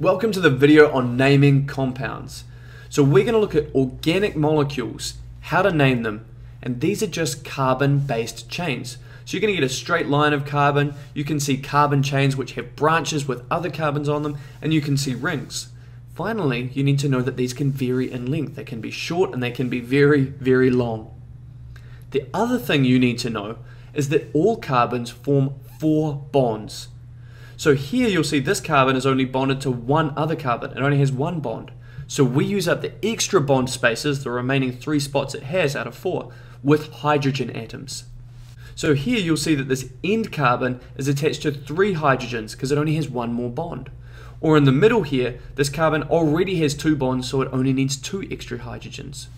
Welcome to the video on naming compounds. So we're going to look at organic molecules, how to name them, and these are just carbon-based chains. So you're going to get a straight line of carbon, you can see carbon chains which have branches with other carbons on them, and you can see rings. Finally, you need to know that these can vary in length. They can be short and they can be very, very long. The other thing you need to know is that all carbons form four bonds. So here you'll see this carbon is only bonded to one other carbon. It only has one bond. So we use up the extra bond spaces, the remaining three spots it has out of four, with hydrogen atoms. So here you'll see that this end carbon is attached to three hydrogens because it only has one more bond. Or in the middle here, this carbon already has two bonds, so it only needs two extra hydrogens.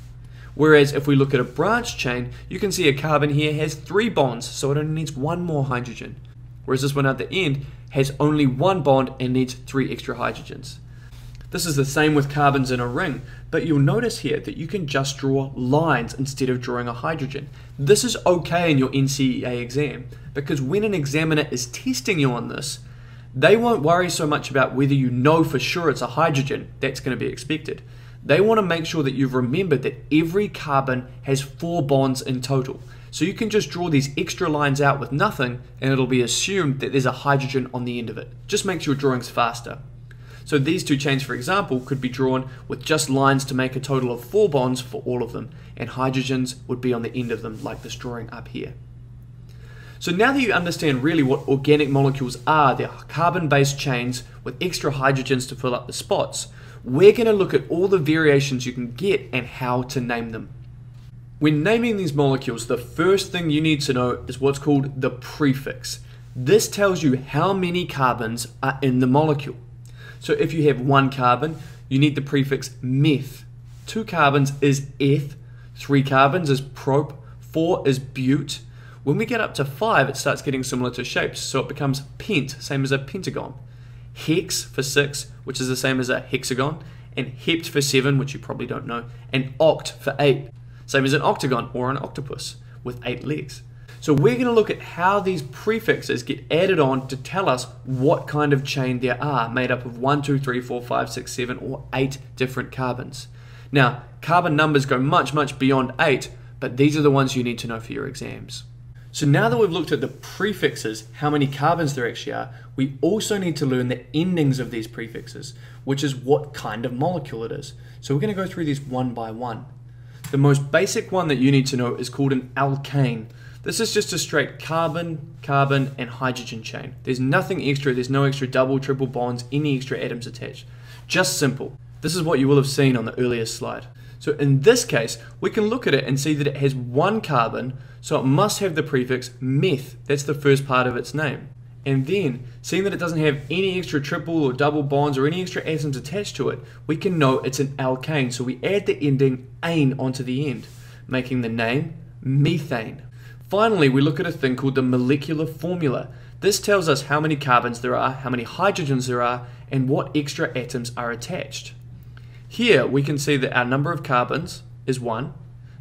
Whereas if we look at a branch chain, you can see a carbon here has three bonds, so it only needs one more hydrogen. Whereas this one at the end has only one bond and needs three extra hydrogens. This is the same with carbons in a ring, but you'll notice here that you can just draw lines instead of drawing a hydrogen. This is okay in your NCEA exam, because when an examiner is testing you on this, they won't worry so much about whether you know for sure it's a hydrogen, that's going to be expected. They want to make sure that you've remembered that every carbon has four bonds in total. So you can just draw these extra lines out with nothing and it'll be assumed that there's a hydrogen on the end of it. Just makes your drawings faster. So these two chains, for example, could be drawn with just lines to make a total of four bonds for all of them, and hydrogens would be on the end of them, like this drawing up here. So now that you understand really what organic molecules are, they're carbon-based chains with extra hydrogens to fill up the spots, we're going to look at all the variations you can get and how to name them. When naming these molecules, the first thing you need to know is what's called the prefix. This tells you how many carbons are in the molecule. So if you have one carbon, you need the prefix meth. Two carbons is eth, three carbons is prop, four is bute. When we get up to five, it starts getting similar to shapes, so it becomes pent, same as a pentagon. Hex for six, which is the same as a hexagon, and hept for seven, which you probably don't know, and oct for eight, same as an octagon or an octopus with eight legs. So we're going to look at how these prefixes get added on to tell us what kind of chain there are, made up of 1, 2, 3, 4, 5, 6, 7, or 8 different carbons. Now, carbon numbers go much, much beyond 8, but these are the ones you need to know for your exams. So now that we've looked at the prefixes, how many carbons there actually are, we also need to learn the endings of these prefixes, which is what kind of molecule it is. So we're going to go through these one by one. The most basic one that you need to know is called an alkane. This is just a straight carbon, carbon, and hydrogen chain. There's nothing extra, there's no extra double, triple bonds, any extra atoms attached. Just simple. This is what you will have seen on the earlier slide. So in this case, we can look at it and see that it has one carbon, so it must have the prefix meth. That's the first part of its name. And then, seeing that it doesn't have any extra triple or double bonds or any extra atoms attached to it, we can know it's an alkane. So we add the ending ane onto the end, making the name methane. Finally, we look at a thing called the molecular formula. This tells us how many carbons there are, how many hydrogens there are, and what extra atoms are attached. Here we can see that our number of carbons is 1,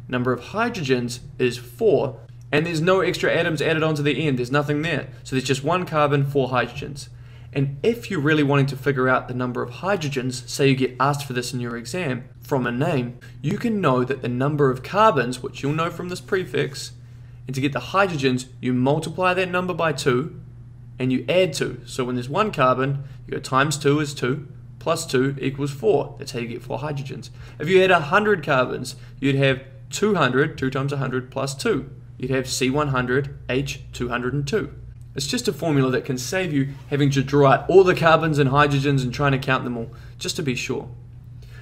number of hydrogens is 4, and there's no extra atoms added onto the end, there's nothing there. So there's just one carbon, four hydrogens. And if you're really wanting to figure out the number of hydrogens, say you get asked for this in your exam, from a name, you can know that the number of carbons, which you'll know from this prefix, and to get the hydrogens, you multiply that number by 2 and you add 2. So when there's one carbon, you go times 2 is 2, plus 2 equals 4. That's how you get 4 hydrogens. If you had 100 carbons, you'd have 200, 2 times 100 plus 2. You'd have C100H202. It's just a formula that can save you having to draw out all the carbons and hydrogens and trying to count them all, just to be sure.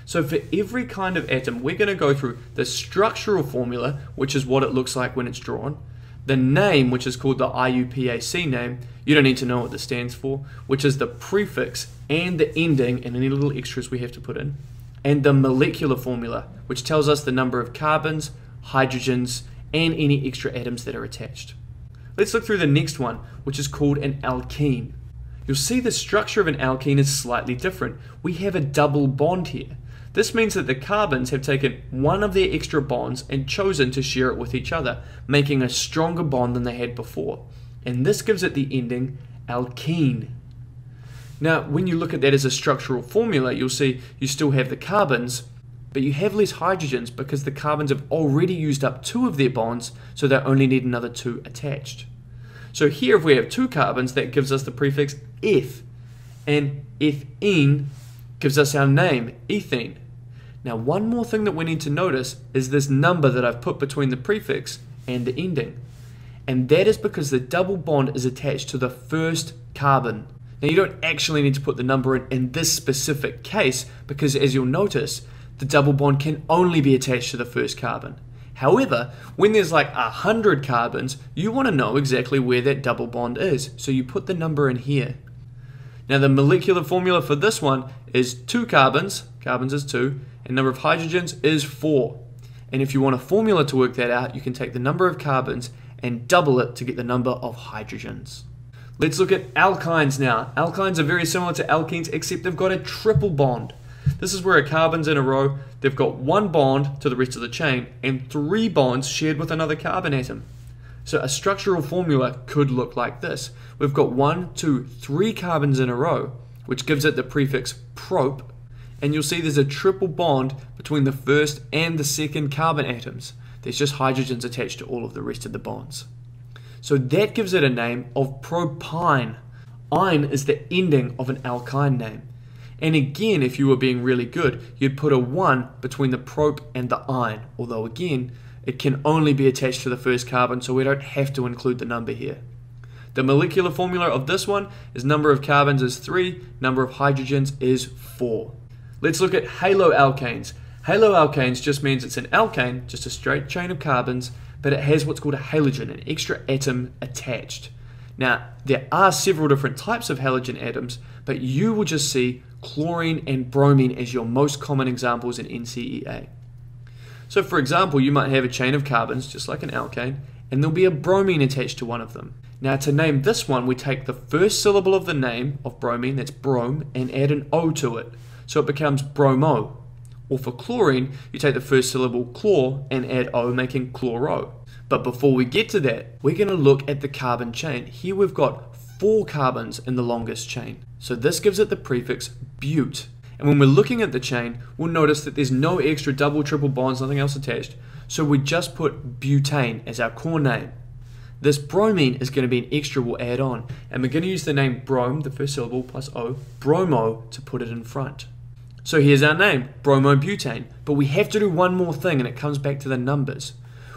So for every kind of atom, we're going to go through the structural formula, which is what it looks like when it's drawn, the name, which is called the IUPAC name, you don't need to know what this stands for, which is the prefix and the ending and any little extras we have to put in, and the molecular formula, which tells us the number of carbons, hydrogens, and any extra atoms that are attached. Let's look through the next one, which is called an alkene. You'll see the structure of an alkene is slightly different. We have a double bond here. This means that the carbons have taken one of their extra bonds and chosen to share it with each other, making a stronger bond than they had before. And this gives it the ending alkene. Now, when you look at that as a structural formula, you'll see you still have the carbons, but you have less hydrogens because the carbons have already used up two of their bonds, so they only need another two attached. So here, if we have two carbons, that gives us the prefix eth, and ethene gives us our name, ethene. Now, one more thing that we need to notice is this number that I've put between the prefix and the ending. And that is because the double bond is attached to the first carbon. Now you don't actually need to put the number in in this specific case because as you'll notice, the double bond can only be attached to the first carbon. However, when there's like a hundred carbons, you want to know exactly where that double bond is, so you put the number in here. Now the molecular formula for this one is two carbons, carbons is two, and number of hydrogens is four. And if you want a formula to work that out, you can take the number of carbons and double it to get the number of hydrogens. Let's look at alkynes now. Alkynes are very similar to alkenes except they've got a triple bond. This is where a carbon's in a row, they've got one bond to the rest of the chain and three bonds shared with another carbon atom. So a structural formula could look like this. We've got one, two, three carbons in a row, which gives it the prefix prop, and you'll see there's a triple bond between the first and the second carbon atoms. There's just hydrogens attached to all of the rest of the bonds. So that gives it a name of propyne. Ine is the ending of an alkyne name. And again, if you were being really good, you'd put a 1 between the prop and the ine, although again, it can only be attached to the first carbon, so we don't have to include the number here. The molecular formula of this one is number of carbons is 3, number of hydrogens is 4. Let's look at haloalkanes. Haloalkanes just means it's an alkane, just a straight chain of carbons, but it has what's called a halogen, an extra atom attached. Now, there are several different types of halogen atoms, but you will just see chlorine and bromine as your most common examples in NCEA. So for example, you might have a chain of carbons, just like an alkane, and there'll be a bromine attached to one of them. Now to name this one, we take the first syllable of the name of bromine, that's brom, and add an O to it. So it becomes bromo. Or for chlorine, you take the first syllable chlor and add O, making chloro. But before we get to that, we're going to look at the carbon chain. Here we've got four carbons in the longest chain. So this gives it the prefix but. And when we're looking at the chain, we'll notice that there's no extra double, triple bonds, nothing else attached. So we just put butane as our core name. This bromine is going to be an extra we'll add on. And we're going to use the name brom, the first syllable plus O, bromo, to put it in front. So here's our name, bromobutane. But we have to do one more thing and it comes back to the numbers.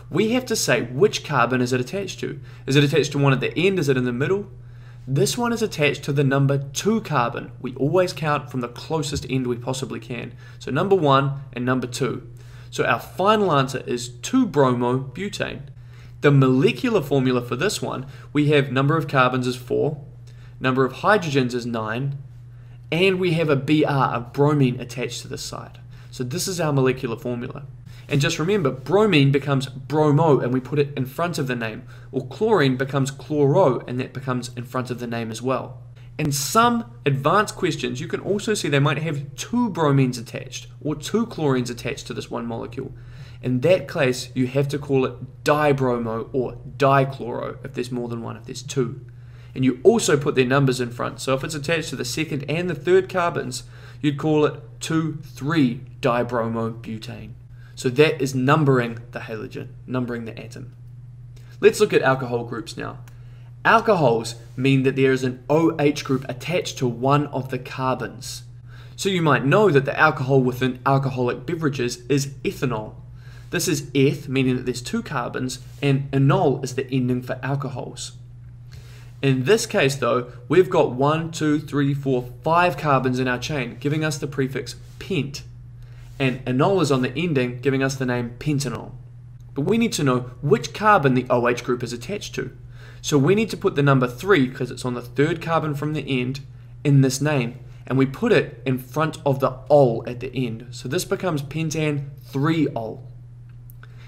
We have to say which carbon is it attached to. Is it attached to one at the end? Is it in the middle? This one is attached to the number 2 carbon. We always count from the closest end we possibly can. So number 1 and number 2. So our final answer is 2-bromobutane. The molecular formula for this one, we have number of carbons is 4, number of hydrogens is 9, and we have a Br, a bromine attached to the side. So this is our molecular formula. And just remember, bromine becomes bromo and we put it in front of the name, or chlorine becomes chloro and that becomes in front of the name as well. In some advanced questions, you can also see they might have two bromines attached or two chlorines attached to this one molecule. In that case, you have to call it dibromo or dichloro if there's more than one, if there's two and you also put their numbers in front. So if it's attached to the second and the third carbons, you'd call it 2,3 dibromobutane. So that is numbering the halogen, numbering the atom. Let's look at alcohol groups now. Alcohols mean that there is an OH group attached to one of the carbons. So you might know that the alcohol within alcoholic beverages is ethanol. This is eth, meaning that there's two carbons, and anol is the ending for alcohols. In this case though, we've got one, two, three, four, five carbons in our chain, giving us the prefix pent. And anol is on the ending, giving us the name pentanol. But we need to know which carbon the OH group is attached to. So we need to put the number 3, because it's on the third carbon from the end, in this name. And we put it in front of the ol at the end. So this becomes pentan 3-ol.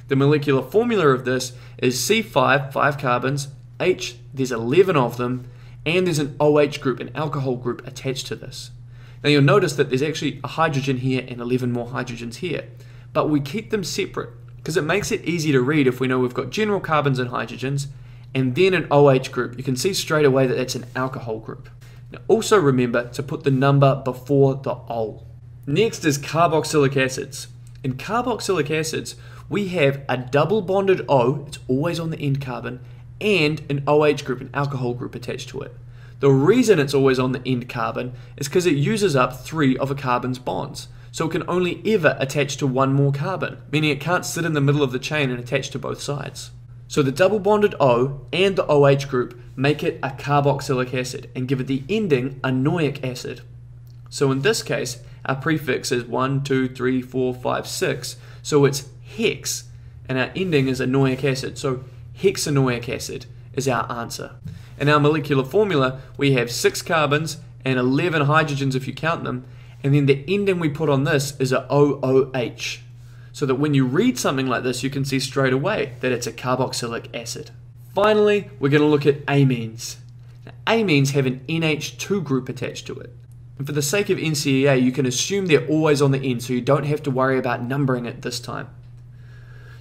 The molecular formula of this is C5, 5 carbons, H, there's 11 of them, and there's an OH group, an alcohol group attached to this. Now you'll notice that there's actually a hydrogen here and 11 more hydrogens here, but we keep them separate because it makes it easy to read if we know we've got general carbons and hydrogens and then an OH group. You can see straight away that that's an alcohol group. Now also remember to put the number before the ol. Next is carboxylic acids. In carboxylic acids, we have a double bonded O, it's always on the end carbon, and an OH group, an alcohol group attached to it. The reason it's always on the end carbon is because it uses up three of a carbon's bonds. So it can only ever attach to one more carbon, meaning it can't sit in the middle of the chain and attach to both sides. So the double bonded O and the OH group make it a carboxylic acid and give it the ending enoic acid. So in this case, our prefix is 1, 2, 3, 4, 5, 6, so it's hex, and our ending is enoic acid. So hexanoic acid is our answer. In our molecular formula, we have 6 carbons and 11 hydrogens if you count them, and then the ending we put on this is a OOH. So that when you read something like this, you can see straight away that it's a carboxylic acid. Finally, we're going to look at amines. Now, amines have an NH2 group attached to it. And for the sake of NCEA, you can assume they're always on the end, so you don't have to worry about numbering it this time.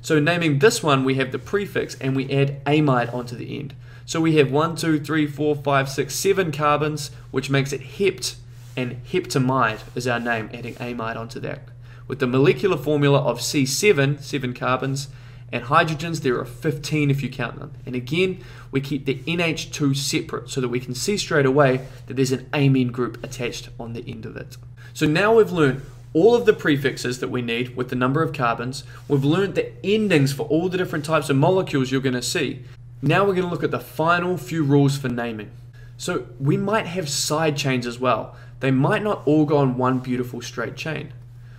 So naming this one, we have the prefix and we add amide onto the end. So we have 1, 2, 3, 4, 5, 6, 7 carbons, which makes it hept, and heptamide is our name, adding amide onto that. With the molecular formula of C7, 7 carbons, and hydrogens, there are 15 if you count them. And again, we keep the NH2 separate so that we can see straight away that there's an amine group attached on the end of it. So now we've learned all of the prefixes that we need with the number of carbons. We've learned the endings for all the different types of molecules you're going to see. Now we're going to look at the final few rules for naming. So we might have side chains as well. They might not all go on one beautiful straight chain.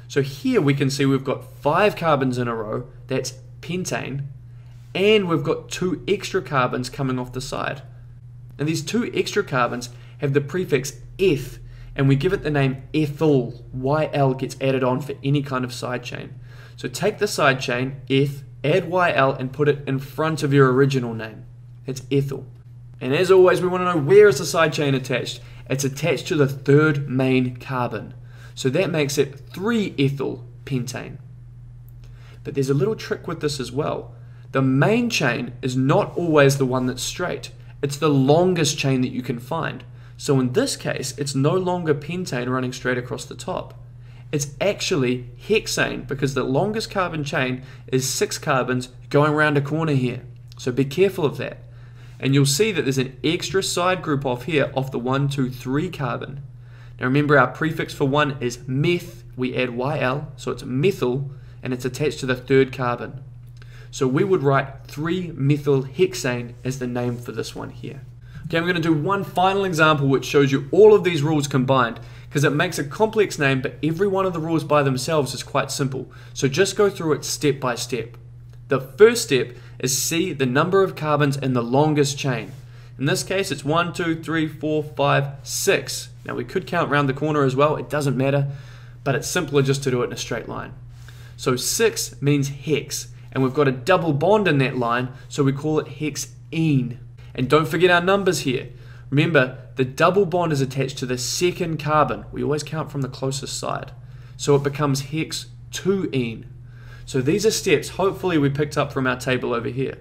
So here we can see we've got five carbons in a row, that's pentane, and we've got two extra carbons coming off the side. And these two extra carbons have the prefix eth, and we give it the name ethyl. YL gets added on for any kind of side chain. So take the side chain, eth, add YL, and put it in front of your original name. It's ethyl. And as always, we want to know where is the side chain attached. It's attached to the third main carbon. So that makes it 3-ethyl pentane. But there's a little trick with this as well. The main chain is not always the one that's straight. It's the longest chain that you can find. So in this case, it's no longer pentane running straight across the top. It's actually hexane because the longest carbon chain is six carbons going around a corner here. So be careful of that. And you'll see that there's an extra side group off here off the 1, 2, 3 carbon. Now remember our prefix for 1 is meth, we add YL, so it's methyl, and it's attached to the third carbon. So we would write 3-methyl hexane as the name for this one here. Okay, I'm going to do one final example which shows you all of these rules combined because it makes a complex name, but every one of the rules by themselves is quite simple. So just go through it step by step. The first step is see the number of carbons in the longest chain. In this case, it's 1, 2, 3, 4, 5, 6. Now we could count round the corner as well, it doesn't matter, but it's simpler just to do it in a straight line. So 6 means hex, and we've got a double bond in that line, so we call it hexene. And don't forget our numbers here. Remember, the double bond is attached to the second carbon. We always count from the closest side. So it becomes hex 2ene. So these are steps hopefully we picked up from our table over here.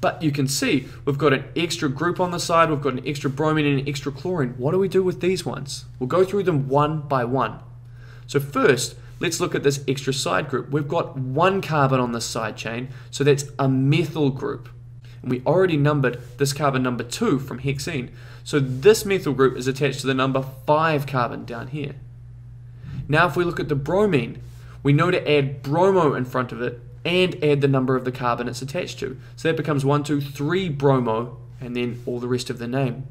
But you can see we've got an extra group on the side, we've got an extra bromine and an extra chlorine. What do we do with these ones? We'll go through them one by one. So first, let's look at this extra side group. We've got one carbon on this side chain, so that's a methyl group. And we already numbered this carbon number 2 from hexene. So this methyl group is attached to the number 5 carbon down here. Now if we look at the bromine, we know to add bromo in front of it and add the number of the carbon it's attached to. So that becomes 1, 2, 3 bromo, and then all the rest of the name.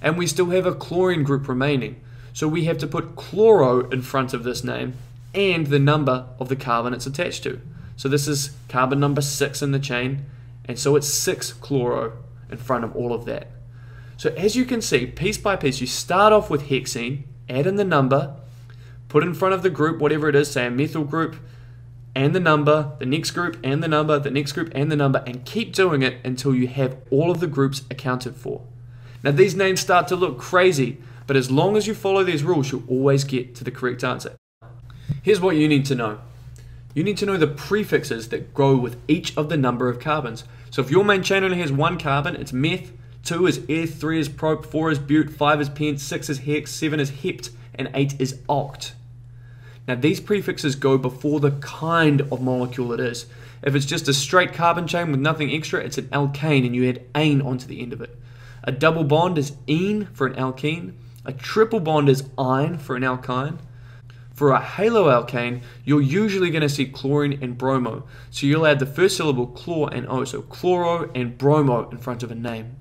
And we still have a chlorine group remaining. So we have to put chloro in front of this name and the number of the carbon it's attached to. So this is carbon number 6 in the chain, and so it's 6 chloro in front of all of that. So as you can see, piece by piece, you start off with hexene, add in the number, put in front of the group, whatever it is, say a methyl group, and the number, the next group and the number, the next group and the number, and keep doing it until you have all of the groups accounted for. Now these names start to look crazy, but as long as you follow these rules, you'll always get to the correct answer. Here's what you need to know. You need to know the prefixes that go with each of the number of carbons. So if your main chain only has one carbon, it's meth, 2 is eth, 3 is prop, 4 is but, 5 is pent, 6 is hex, 7 is hept, and 8 is oct. Now these prefixes go before the kind of molecule it is. If it's just a straight carbon chain with nothing extra, it's an alkane and you add ane onto the end of it. A double bond is ene for an alkene. A triple bond is ine for an alkyne. For a haloalkane, you're usually going to see chlorine and bromo. So you'll add the first syllable chlor and O, so chloro and bromo in front of a name.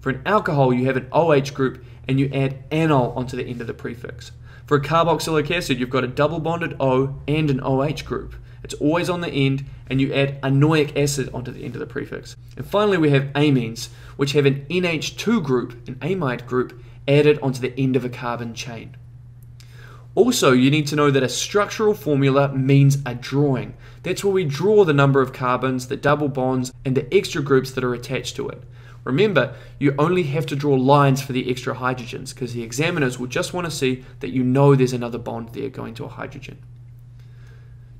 For an alcohol, you have an OH group and you add anol onto the end of the prefix. For a carboxylic acid, you've got a double bonded O and an OH group. It's always on the end, and you add enoic acid onto the end of the prefix. And finally, we have amines, which have an NH2 group, an amide group, added onto the end of a carbon chain. Also, you need to know that a structural formula means a drawing. That's where we draw the number of carbons, the double bonds, and the extra groups that are attached to it. Remember, you only have to draw lines for the extra hydrogens because the examiners will just want to see that you know there's another bond there going to a hydrogen.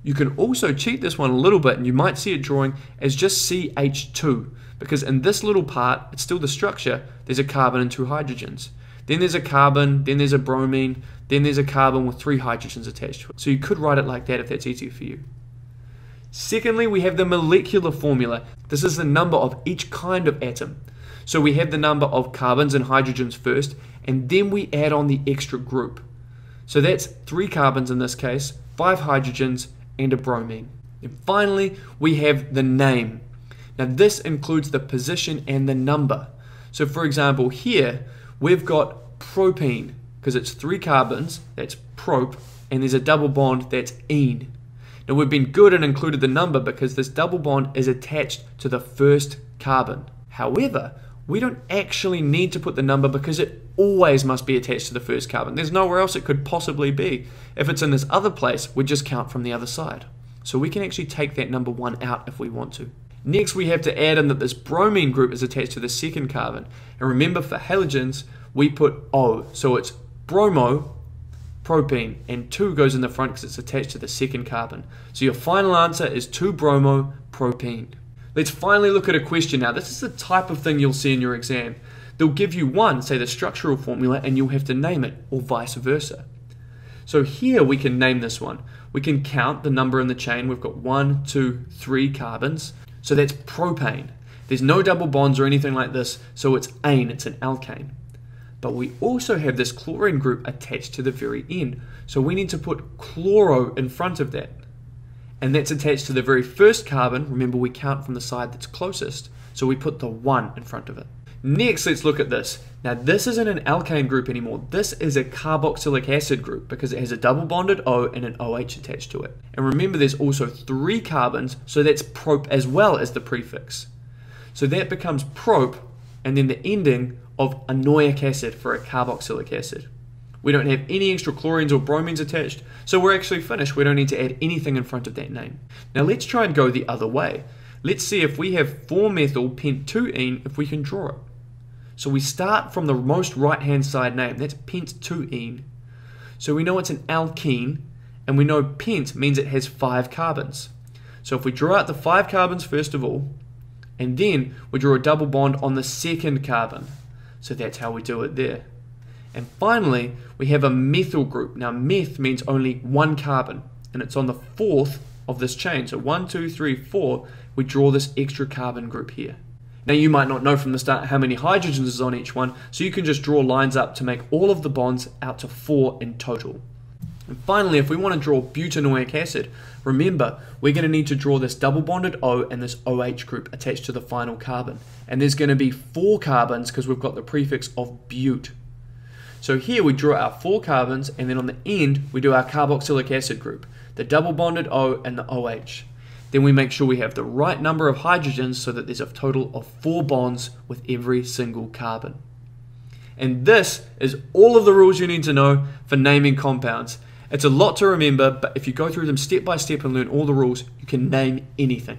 You can also cheat this one a little bit and you might see it drawing as just CH2 because in this little part, it's still the structure, there's a carbon and two hydrogens. Then there's a carbon, then there's a bromine, then there's a carbon with three hydrogens attached to it. So you could write it like that if that's easier for you. Secondly, we have the molecular formula. This is the number of each kind of atom. So we have the number of carbons and hydrogens first, and then we add on the extra group. So that's three carbons in this case, five hydrogens, and a bromine. And finally, we have the name. Now this includes the position and the number. So for example, here we've got propene, because it's three carbons, that's prop, and there's a double bond, that's ene. Now we've been good and included the number because this double bond is attached to the first carbon. However, we don't actually need to put the number because it always must be attached to the first carbon. There's nowhere else it could possibly be. If it's in this other place, we just count from the other side. So we can actually take that number one out if we want to. Next, we have to add in that this bromine group is attached to the second carbon. And remember, for halogens, we put O. So it's bromo, propene, and 2 goes in the front because it's attached to the second carbon. So your final answer is 2-bromo propene. Let's finally look at a question now. This is the type of thing you'll see in your exam. They'll give you one, say the structural formula, and you'll have to name it, or vice versa. So here we can name this one. We can count the number in the chain. We've got one, two, three carbons. So that's propane. There's no double bonds or anything like this, so it's ane, it's an alkane. But we also have this chlorine group attached to the very end. So we need to put chloro in front of that and that's attached to the very first carbon. Remember, we count from the side that's closest, so we put the 1 in front of it. Next, let's look at this. Now, this isn't an alkane group anymore. This is a carboxylic acid group because it has a double bonded O and an OH attached to it. And remember, there's also three carbons, so that's prop as well as the prefix. So that becomes prop and then the ending of enoic acid for a carboxylic acid. We don't have any extra chlorines or bromines attached, so we're actually finished. We don't need to add anything in front of that name. Now let's try and go the other way. Let's see if we have 4-methyl pent-2-ene, if we can draw it. So we start from the most right-hand side name, that's pent-2-ene. So we know it's an alkene, and we know pent means it has five carbons. So if we draw out the five carbons first of all, and then we draw a double bond on the second carbon. So that's how we do it there. And finally, we have a methyl group. Now, meth means only one carbon, and it's on the fourth of this chain. So one, two, three, four, we draw this extra carbon group here. Now, you might not know from the start how many hydrogens is on each one, so you can just draw lines up to make all of the bonds out to four in total. And finally, if we want to draw butanoic acid, remember, we're going to need to draw this double bonded O and this OH group attached to the final carbon. And there's going to be four carbons because we've got the prefix of but. So here we draw our four carbons and then on the end we do our carboxylic acid group, the double bonded O and the OH. Then we make sure we have the right number of hydrogens so that there's a total of four bonds with every single carbon. And this is all of the rules you need to know for naming compounds. It's a lot to remember, but if you go through them step by step and learn all the rules, you can name anything.